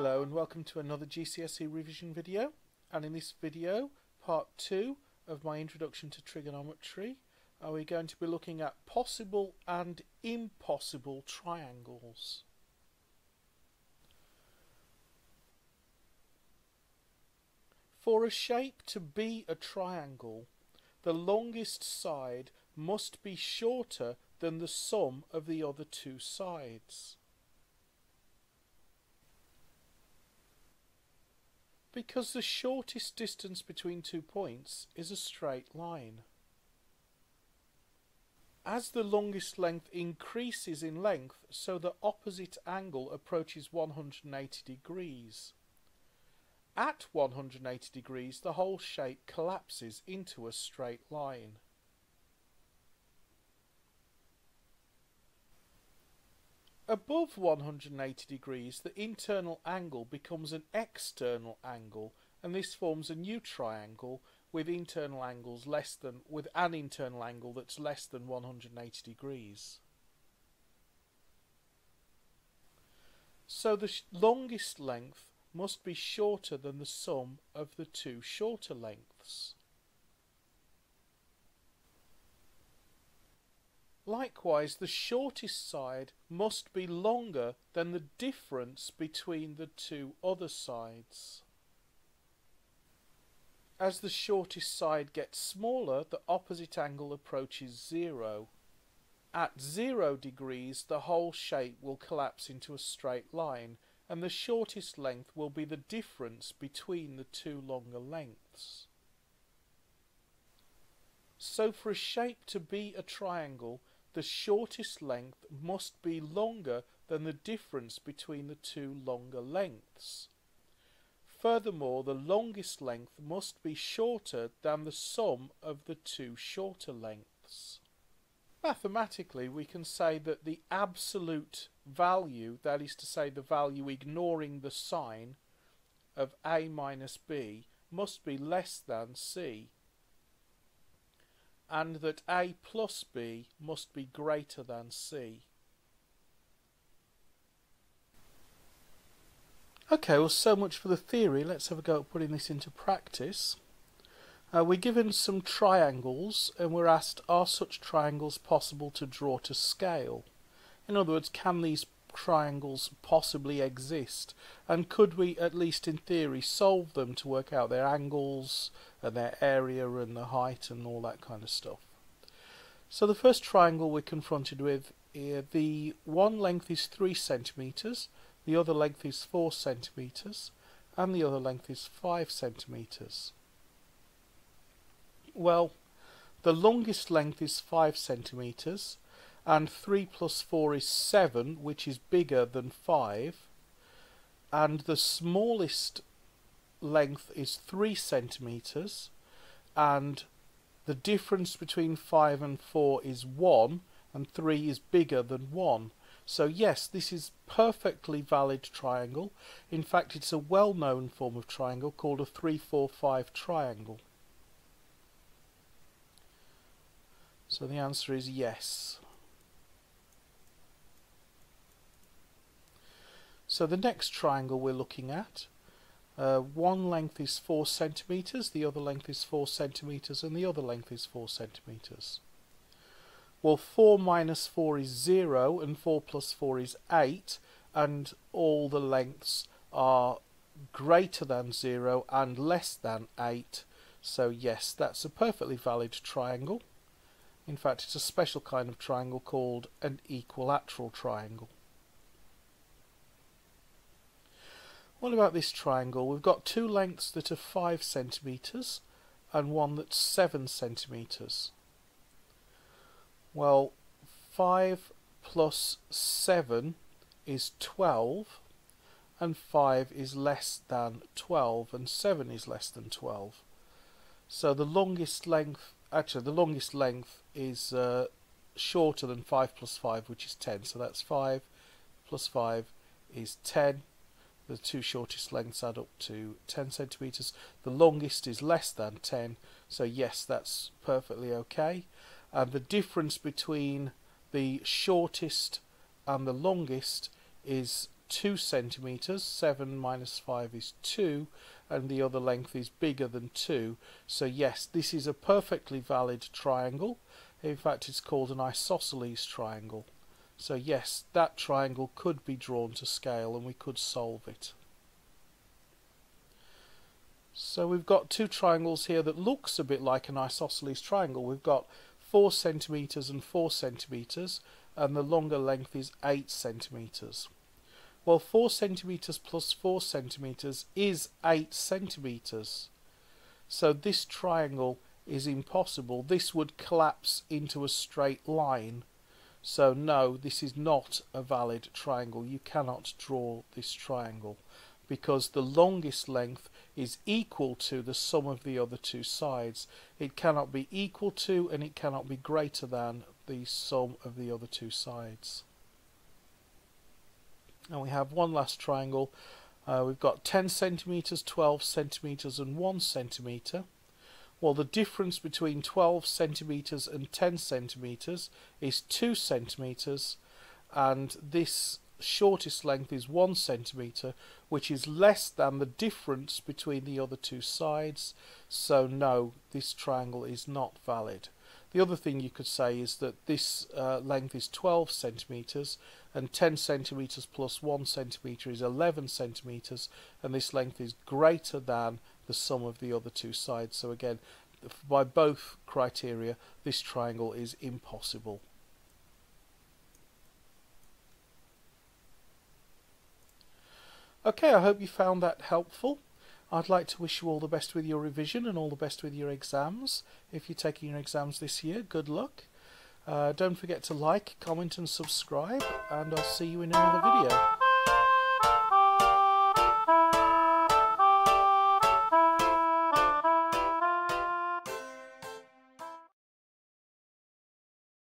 Hello and welcome to another GCSE revision video and in this video part 2 of my introduction to trigonometry uh, are we going to be looking at possible and impossible triangles. For a shape to be a triangle the longest side must be shorter than the sum of the other two sides. Because the shortest distance between two points is a straight line. As the longest length increases in length, so the opposite angle approaches 180 degrees. At 180 degrees, the whole shape collapses into a straight line. Above 180 degrees, the internal angle becomes an external angle, and this forms a new triangle with internal angles less than with an internal angle that's less than 180 degrees. So the longest length must be shorter than the sum of the two shorter lengths. Likewise, the shortest side must be longer than the difference between the two other sides. As the shortest side gets smaller, the opposite angle approaches zero. At zero degrees, the whole shape will collapse into a straight line, and the shortest length will be the difference between the two longer lengths. So for a shape to be a triangle, the shortest length must be longer than the difference between the two longer lengths. Furthermore, the longest length must be shorter than the sum of the two shorter lengths. Mathematically, we can say that the absolute value, that is to say the value ignoring the sign, of a minus b must be less than c and that A plus B must be greater than C. Okay, well so much for the theory. Let's have a go at putting this into practice. Uh, we're given some triangles and we're asked are such triangles possible to draw to scale? In other words, can these triangles possibly exist? And could we, at least in theory, solve them to work out their angles and their area and the height and all that kind of stuff? So the first triangle we're confronted with, here, the one length is 3 centimetres, the other length is 4 centimetres, and the other length is 5 centimetres. Well, the longest length is 5 centimetres, and 3 plus 4 is 7 which is bigger than 5 and the smallest length is 3 centimeters and the difference between 5 and 4 is 1 and 3 is bigger than 1 so yes this is perfectly valid triangle. In fact it's a well-known form of triangle called a 3-4-5 triangle. So the answer is yes. So the next triangle we're looking at, uh, one length is 4 centimetres, the other length is 4 centimetres, and the other length is 4 centimetres. Well, 4 minus 4 is 0, and 4 plus 4 is 8, and all the lengths are greater than 0 and less than 8. So yes, that's a perfectly valid triangle. In fact, it's a special kind of triangle called an equilateral triangle. What about this triangle? We've got two lengths that are 5 centimetres and one that's 7 centimetres. Well, 5 plus 7 is 12 and 5 is less than 12 and 7 is less than 12. So the longest length, actually the longest length is uh, shorter than 5 plus 5 which is 10. So that's 5 plus 5 is 10 the two shortest lengths add up to 10 centimeters. The longest is less than 10, so yes, that's perfectly okay. And the difference between the shortest and the longest is 2 centimeters. 7 minus 5 is 2, and the other length is bigger than 2. So yes, this is a perfectly valid triangle. In fact, it's called an isosceles triangle. So yes, that triangle could be drawn to scale and we could solve it. So we've got two triangles here that looks a bit like an isosceles triangle. We've got 4 centimeters and 4 centimeters and the longer length is 8 centimeters. Well 4 centimeters plus 4 centimeters is 8 centimeters. So this triangle is impossible. This would collapse into a straight line. So no, this is not a valid triangle. You cannot draw this triangle because the longest length is equal to the sum of the other two sides. It cannot be equal to and it cannot be greater than the sum of the other two sides. And we have one last triangle. Uh, we've got 10 centimeters, 12 centimeters and 1 centimeter. Well, the difference between 12 centimeters and 10 centimeters is 2 centimeters, and this shortest length is 1 centimeter, which is less than the difference between the other two sides. So, no, this triangle is not valid. The other thing you could say is that this uh, length is 12 centimeters, and 10 centimeters plus 1 centimeter is 11 centimeters, and this length is greater than the sum of the other two sides. So again, by both criteria, this triangle is impossible. Okay, I hope you found that helpful. I'd like to wish you all the best with your revision and all the best with your exams. If you're taking your exams this year, good luck. Uh, don't forget to like, comment and subscribe, and I'll see you in another video.